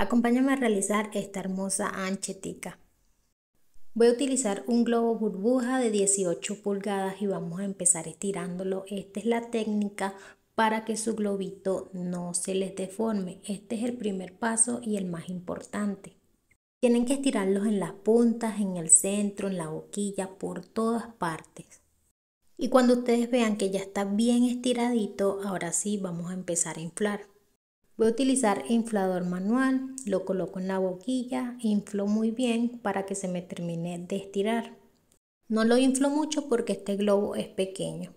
Acompáñame a realizar esta hermosa anchetica. Voy a utilizar un globo burbuja de 18 pulgadas y vamos a empezar estirándolo. Esta es la técnica para que su globito no se les deforme. Este es el primer paso y el más importante. Tienen que estirarlos en las puntas, en el centro, en la boquilla, por todas partes. Y cuando ustedes vean que ya está bien estiradito, ahora sí vamos a empezar a inflar. Voy a utilizar inflador manual, lo coloco en la boquilla, inflo muy bien para que se me termine de estirar. No lo inflo mucho porque este globo es pequeño.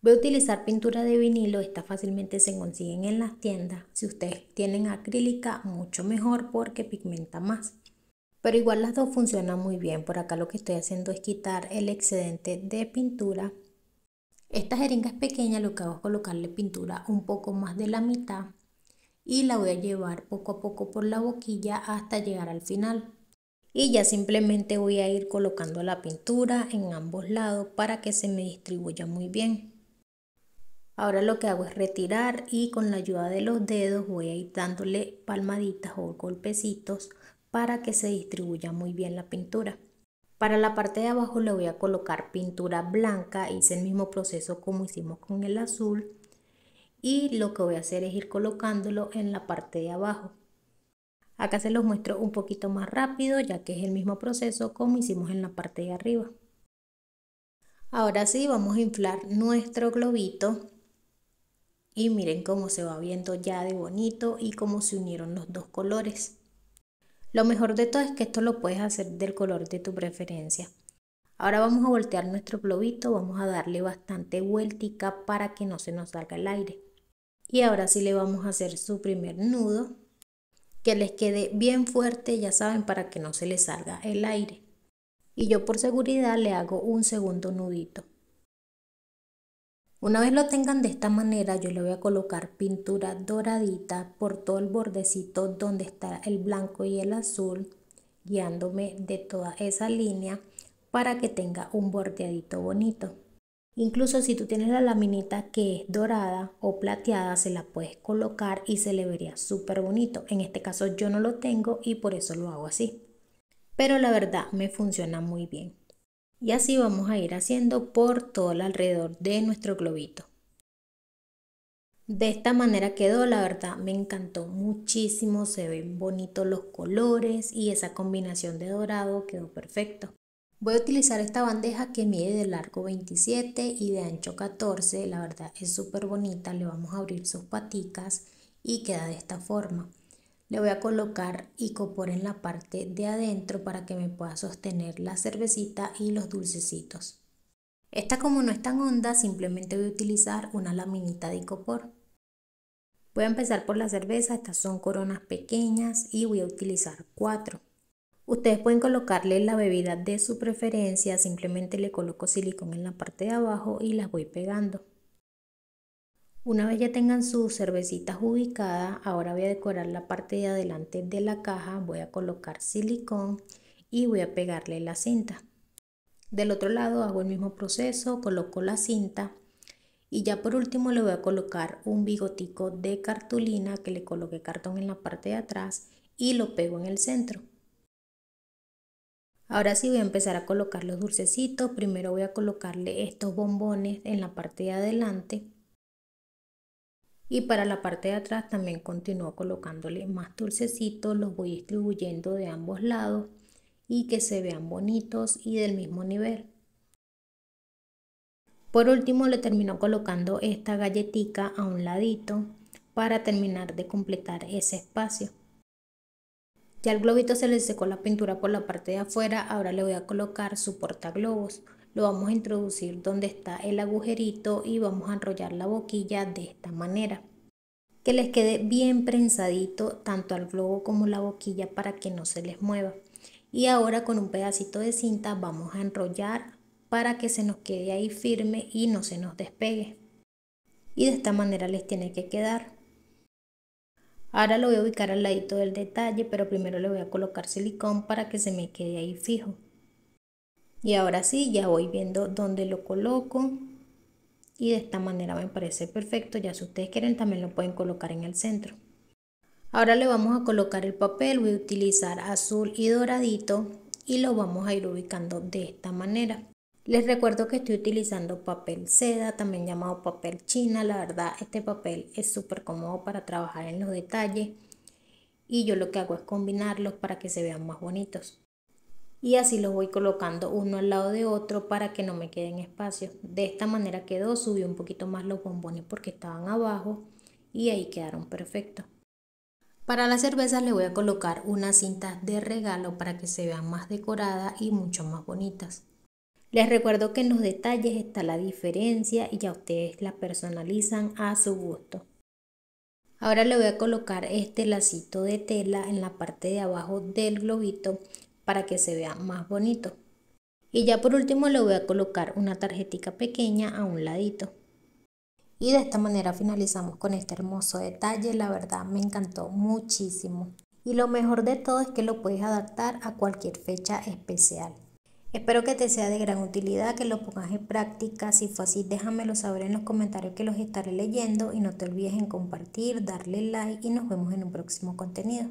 Voy a utilizar pintura de vinilo, esta fácilmente se consiguen en las tiendas. Si ustedes tienen acrílica, mucho mejor porque pigmenta más. Pero igual las dos funcionan muy bien. Por acá lo que estoy haciendo es quitar el excedente de pintura esta jeringa es pequeña, lo que hago es colocarle pintura un poco más de la mitad y la voy a llevar poco a poco por la boquilla hasta llegar al final. Y ya simplemente voy a ir colocando la pintura en ambos lados para que se me distribuya muy bien. Ahora lo que hago es retirar y con la ayuda de los dedos voy a ir dándole palmaditas o golpecitos para que se distribuya muy bien la pintura. Para la parte de abajo le voy a colocar pintura blanca, hice el mismo proceso como hicimos con el azul y lo que voy a hacer es ir colocándolo en la parte de abajo. Acá se los muestro un poquito más rápido ya que es el mismo proceso como hicimos en la parte de arriba. Ahora sí vamos a inflar nuestro globito y miren cómo se va viendo ya de bonito y cómo se unieron los dos colores. Lo mejor de todo es que esto lo puedes hacer del color de tu preferencia. Ahora vamos a voltear nuestro globito, vamos a darle bastante vueltica para que no se nos salga el aire. Y ahora sí le vamos a hacer su primer nudo, que les quede bien fuerte, ya saben, para que no se les salga el aire. Y yo por seguridad le hago un segundo nudito. Una vez lo tengan de esta manera, yo le voy a colocar pintura doradita por todo el bordecito donde está el blanco y el azul, guiándome de toda esa línea para que tenga un bordeadito bonito. Incluso si tú tienes la laminita que es dorada o plateada, se la puedes colocar y se le vería súper bonito. En este caso yo no lo tengo y por eso lo hago así. Pero la verdad me funciona muy bien y así vamos a ir haciendo por todo el alrededor de nuestro globito. De esta manera quedó, la verdad me encantó muchísimo, se ven bonitos los colores y esa combinación de dorado quedó perfecto. Voy a utilizar esta bandeja que mide de largo 27 y de ancho 14, la verdad es súper bonita, le vamos a abrir sus paticas y queda de esta forma. Le voy a colocar icopor en la parte de adentro para que me pueda sostener la cervecita y los dulcecitos. Esta como no es tan honda, simplemente voy a utilizar una laminita de icopor. Voy a empezar por la cerveza, estas son coronas pequeñas y voy a utilizar cuatro. Ustedes pueden colocarle la bebida de su preferencia, simplemente le coloco silicón en la parte de abajo y las voy pegando. Una vez ya tengan sus cervecitas ubicadas, ahora voy a decorar la parte de adelante de la caja, voy a colocar silicón y voy a pegarle la cinta. Del otro lado hago el mismo proceso, coloco la cinta y ya por último le voy a colocar un bigotico de cartulina que le coloqué cartón en la parte de atrás y lo pego en el centro. Ahora sí voy a empezar a colocar los dulcecitos. Primero voy a colocarle estos bombones en la parte de adelante y para la parte de atrás también continúo colocándole más dulcecitos, los voy distribuyendo de ambos lados y que se vean bonitos y del mismo nivel. Por último le termino colocando esta galletita a un ladito para terminar de completar ese espacio. Ya el globito se le secó la pintura por la parte de afuera, ahora le voy a colocar su portaglobos. Lo vamos a introducir donde está el agujerito y vamos a enrollar la boquilla de esta manera. Que les quede bien prensadito tanto al globo como la boquilla para que no se les mueva. Y ahora con un pedacito de cinta vamos a enrollar para que se nos quede ahí firme y no se nos despegue. Y de esta manera les tiene que quedar. Ahora lo voy a ubicar al ladito del detalle, pero primero le voy a colocar silicón para que se me quede ahí fijo. Y ahora sí, ya voy viendo dónde lo coloco. Y de esta manera me parece perfecto. Ya si ustedes quieren también lo pueden colocar en el centro. Ahora le vamos a colocar el papel, voy a utilizar azul y doradito y lo vamos a ir ubicando de esta manera. Les recuerdo que estoy utilizando papel seda, también llamado papel china. La verdad, este papel es súper cómodo para trabajar en los detalles. Y yo lo que hago es combinarlos para que se vean más bonitos. Y así los voy colocando uno al lado de otro para que no me queden espacios. De esta manera quedó, subí un poquito más los bombones porque estaban abajo y ahí quedaron perfectos. Para las cervezas le voy a colocar unas cintas de regalo para que se vean más decoradas y mucho más bonitas. Les recuerdo que en los detalles está la diferencia y ya ustedes la personalizan a su gusto. Ahora le voy a colocar este lacito de tela en la parte de abajo del globito para que se vea más bonito. Y ya por último le voy a colocar una tarjetita pequeña a un ladito. Y de esta manera finalizamos con este hermoso detalle, la verdad me encantó muchísimo. Y lo mejor de todo es que lo puedes adaptar a cualquier fecha especial. Espero que te sea de gran utilidad, que lo pongas en práctica. Si fue así, déjamelo saber en los comentarios que los estaré leyendo y no te olvides en compartir, darle like y nos vemos en un próximo contenido.